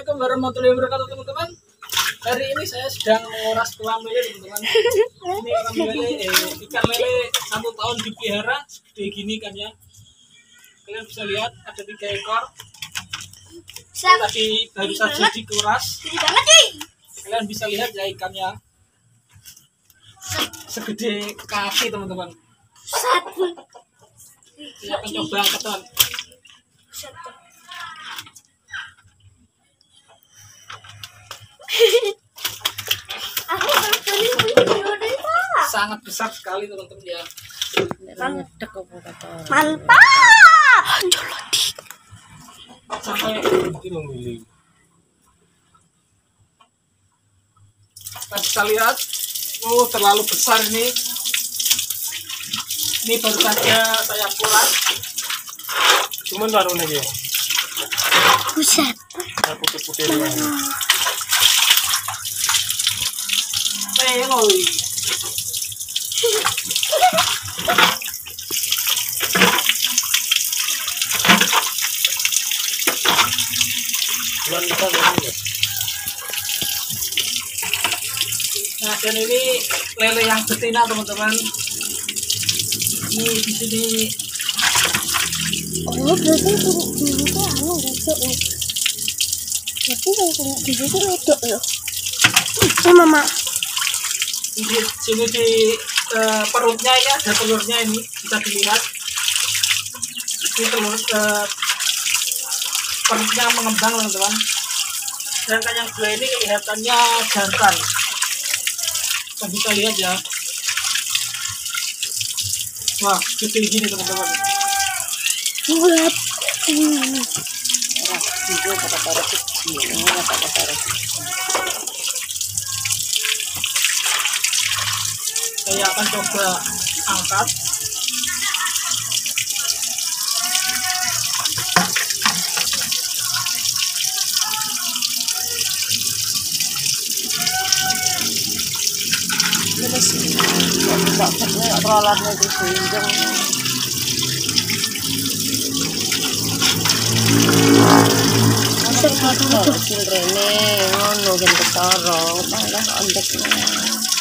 Assalamualaikum warahmatullahi wabarakatuh teman-teman. Hari ini saya sedang menguras tulang lele teman-teman. Ini tulang lele, eh, ikan lele satu tahun dipelihara segede gini kan ya. Kalian bisa lihat ada tiga ekor. Siap. Tadi baru saja dikuras. Kalian bisa lihat ya ikannya. Segede kaki teman-teman. Satu. Saya akan coba angkatan. Satu. Aku bertanya video deh pak. Sangat besar sekali teman-teman ya. Mantap. Joloti. Sampai orang. Nah, bisa lihat, oh terlalu besar ini. Ini baru saja saya kuras. Cuman baru nih ya. Buset. Putih-putih ya. Nah, dan ini lele yang betina teman-teman. Ini di sini Oh, berarti kulit dulu tuh anu wedok ya. Berarti kalau kulit dulu tuh wedok ya. Oh, mama. Di sini di eh, perutnya ini ada telurnya ini bisa dilihat. Ini telur eh, perutnya mengembang teman-teman. Sedangkan yang dua ini kelihatannya jantan. Kita bisa lihat ya. Wah, gede gini teman-teman. Buat. Hmm. Itu kata kata kecil. Ini kata kata kecil. Saya akan coba angkat. Terus pernah rolarnya di sini. Kalau rene kan malah.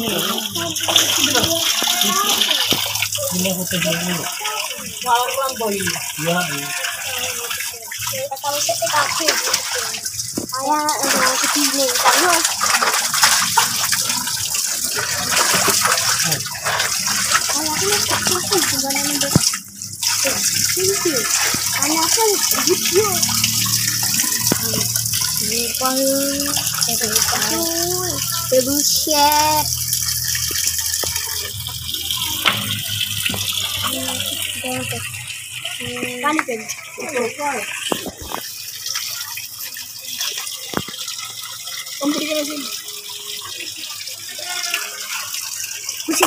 Ini ini. malam boy. Ya, kaki Ayah aku aku पानी पे कंप्लीट करो जी खुशी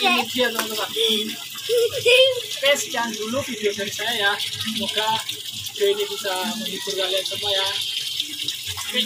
Thank you. Oke, sekian dulu video dari saya ya. Semoga video ini bisa menghibur kalian semua ya. Oke.